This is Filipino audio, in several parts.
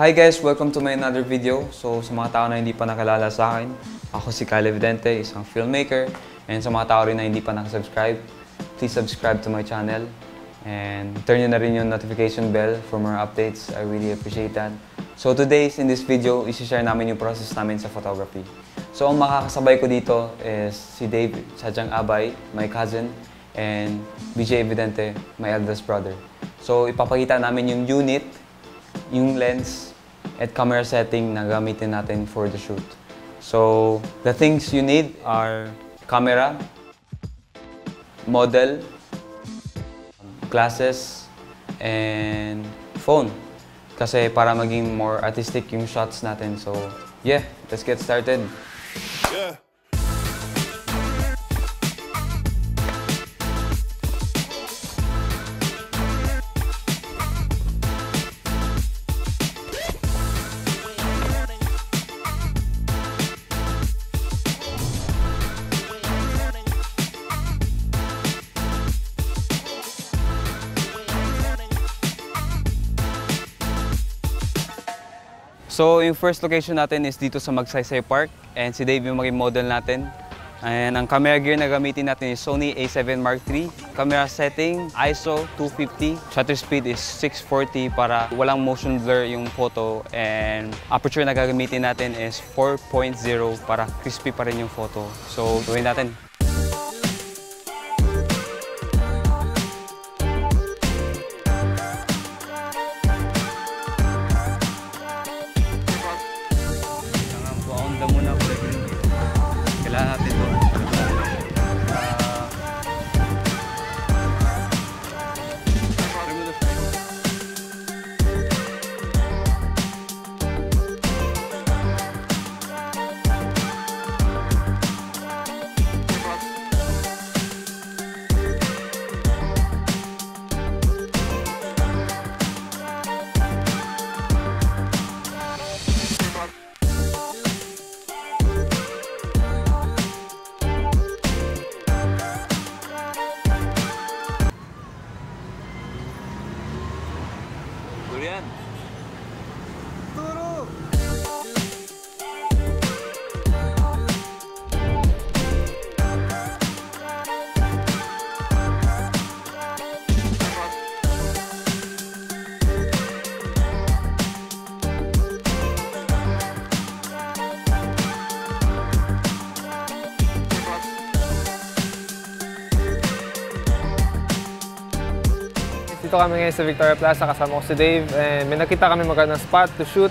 Hi guys! Welcome to my another video. So sa mga tao na hindi pa nakilala sa akin, ako si Kyle Evidente, isang filmmaker. And sa mga tao rin na hindi pa nakasubscribe, please subscribe to my channel. And turn nyo na rin yung notification bell for more updates. I really appreciate that. So today, in this video, isi-share namin yung process namin sa photography. So ang makakasabay ko dito is si Dave Sadyang Abay, my cousin, and BJ Evidente, my eldest brother. So ipapakita namin yung unit, yung lens, at camera setting na gamitin natin for the shoot. So the things you need are camera, model, glasses, and phone. Kasi para maging more artistic yung shots natin. So yeah, let's get started. Yeah. So, yung first location natin is dito sa Magsaysay Park and si Dave yung maging model natin. And ang camera gear na gamitin natin is Sony a7 Mark III. Camera setting, ISO 250. Shutter speed is 640 para walang motion blur yung photo. And aperture na gagamitin natin is 4.0 para crispy pa rin yung photo. So, gawin natin. Dito kami ngayon sa Victoria Plaza, kasama ko si Dave. And may nakita kami magandang spot to shoot.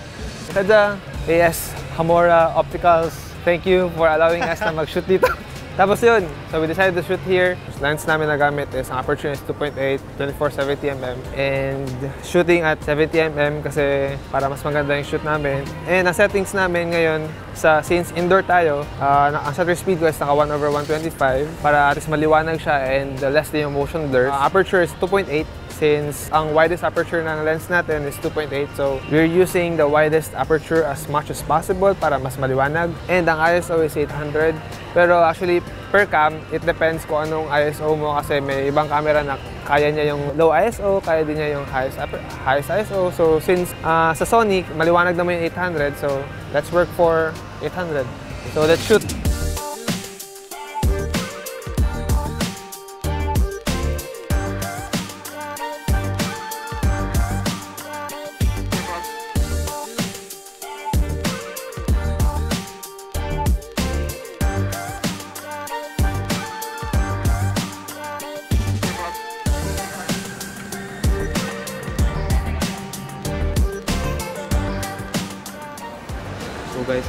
Kada AS Hamora Opticals, thank you for allowing us na mag-shoot dito. Tapos yun, so we decided to shoot here. Lens namin na gamit is ang aperture is 2.8, 24-70mm. And shooting at 70mm kasi para mas maganda yung shoot namin. And ang settings namin ngayon, sa since indoor tayo, na- ang shutter speed ko is naka 1 over 125 para at least maliwanag siya and less din yung motion blur. Ah, aperture is 2.8 since ang widest aperture ng lens natin is 2.8 so we're using the widest aperture as much as possible para mas maliwanag. And ang ISO is 800 pero actually per cam it depends kung anong ISO mo kasi may ibang camera na kaya niya yung low ISO kaya din niya yung highest, highest ISO so since ah, sa Sony maliwanag naman yung 800 so let's work for 800 so let's shoot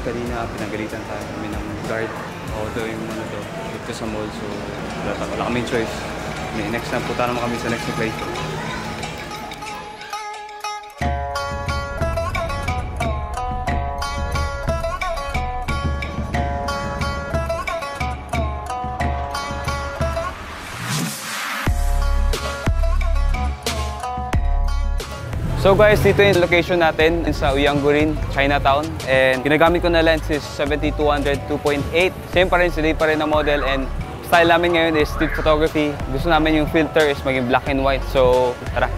kanina pinagalitan tayo kami ng guard. Daw yung ano to, dito sa mall. So wala, wala kaming choice. May next na punta naman kami sa next na place. So guys, dito yung location natin sa Uyanggurin, Chinatown. And ginagamit ko na lens is 70-200 2.8. Same pa rin, sila pa rin na model. And style namin ngayon is street photography. Gusto namin yung filter is maging black and white. So, tara.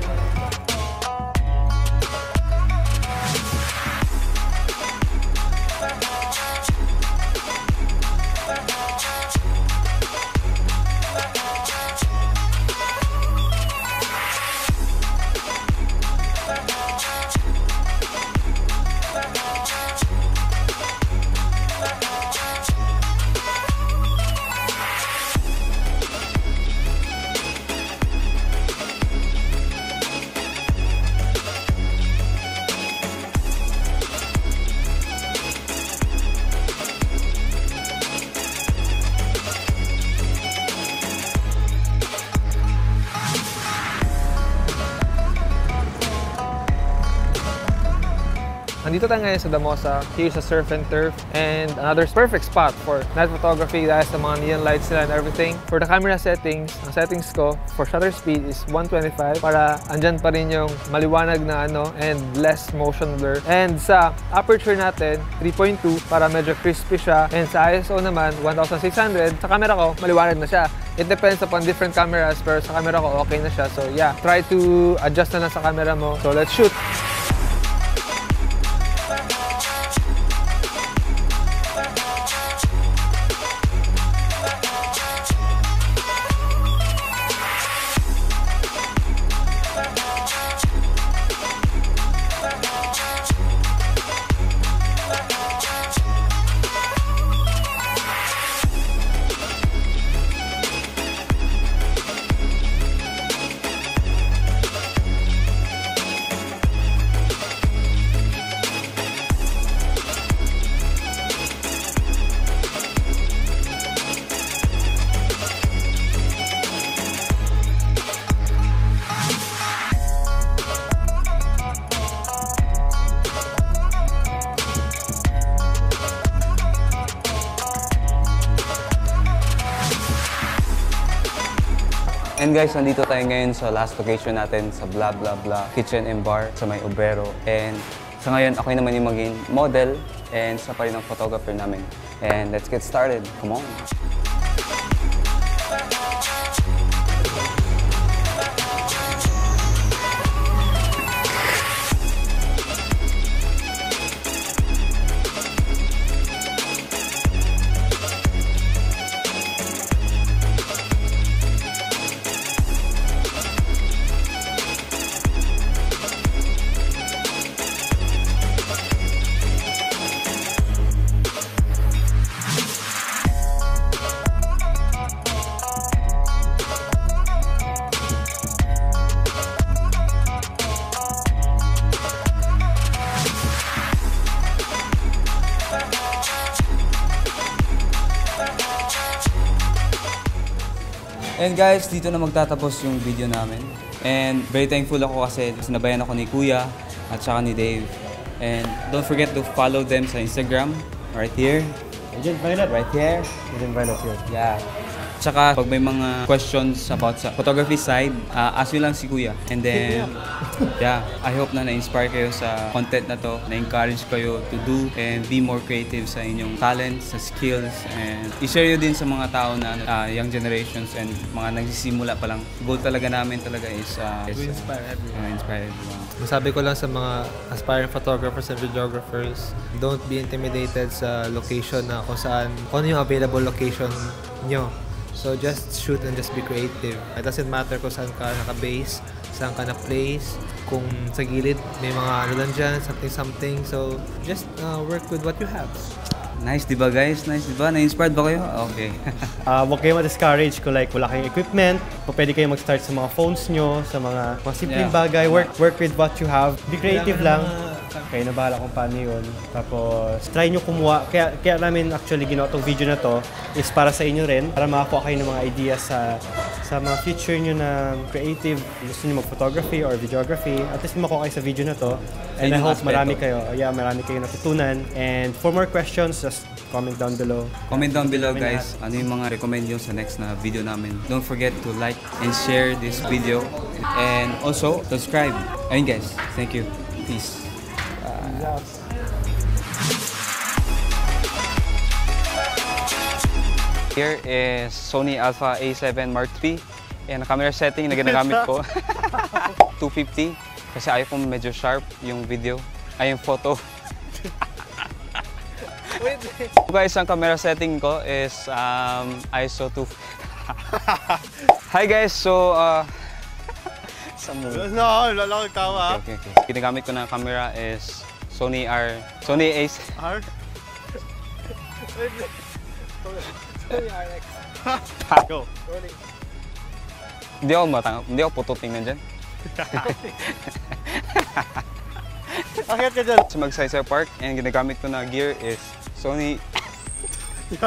Andito tayo ngayon sa Damosa, here sa Surf and Turf, and another perfect spot for night photography dahil sa mga neon lights nila and everything. For the camera settings, ang settings ko for shutter speed is 125 para andyan pa rin yung maliwanag na ano and less motion blur. And sa aperture natin, 3.2 para medyo crispy siya. And sa ISO naman, 1600. Sa camera ko, maliwanag na siya. It depends upon different cameras pero sa camera ko okay na siya. So yeah, try to adjust na lang sa camera mo. So let's shoot! And guys, nandito tayo ngayon sa last location natin sa Blah Blah Blah Kitchen and Bar sa may Obrero. And sa ngayon, ako naman yung maging model and sa pa rin ang photographer namin. And let's get started. Come on! And guys, dito na magtatapos yung video namin. And very thankful ako kasi sinabayan ako ni Kuya at saka ni Dave. And don't forget to follow them sa Instagram, right here. Agent Violet. Right here. Agent Violet here. Yeah. Tsaka pag may mga questions about sa photography side, uh, ask nyo lang si Kuya. And then, yeah, I hope na na-inspire kayo sa content na to, na-encourage kayo to do and be more creative sa inyong talents, sa skills, and i-share nyo din sa mga tao na uh, young generations and mga nagsisimula pa lang. Goal talaga namin talaga is, uh, is To inspire everyone. uh, inspire everyone. Masabi ko lang sa mga aspiring photographers and videographers, don't be intimidated sa location na kung saan, kung ano yung available location nyo. So just shoot and just be creative. It doesn't matter kung saan ka naka-base, saan ka na-place, kung sa gilid may mga ano lang dyan, something-something. So just uh, work with what you have. Nice, di ba guys? Nice, di ba? Na-inspired ba kayo? Okay. Uh, huwag kayo ma-discourage kung like wala kayong equipment. O pwede kayo mag-start sa mga phones nyo, sa mga, mga simpleng Yeah. bagay. Work work with what you have. Be creative lang. Kayo na bahala kung paano yun. Tapos, try nyo kumuha. Kaya, kaya namin actually ginawa tong video na to is para sa inyo rin. Para makakuha kayo ng mga ideas sa sa mga future nyo na creative. Gusto nyo mag-photography or videography. At least makuha kayo sa video na to. And I hope marami kayo. Yeah, marami kayo natutunan. And for more questions, just comment down below. Comment down below guys, ano yung mga recommend nyo sa next na video namin. Don't forget to like and share this video. And also, subscribe. Ayun guys, thank you. Peace. Here is Sony Alpha A7 Mark III. Yan, ang camera setting na ginagamit ko. 250. Kasi ayaw ko medyo sharp yung video. Ay, yung photo. Guys, ang camera setting ko is um, ISO 2. Hi guys, so uh, sa mo. No, wala lang tawa. Okay, okay, okay. Ginagamit ko na camera is Sony R, Sony A. Hard? Go. Hindi ako matang, hindi ako puto tingnan dyan. Akit ka dyan. Sa Magsaysay Park, and ginagamit ko na gear is Sony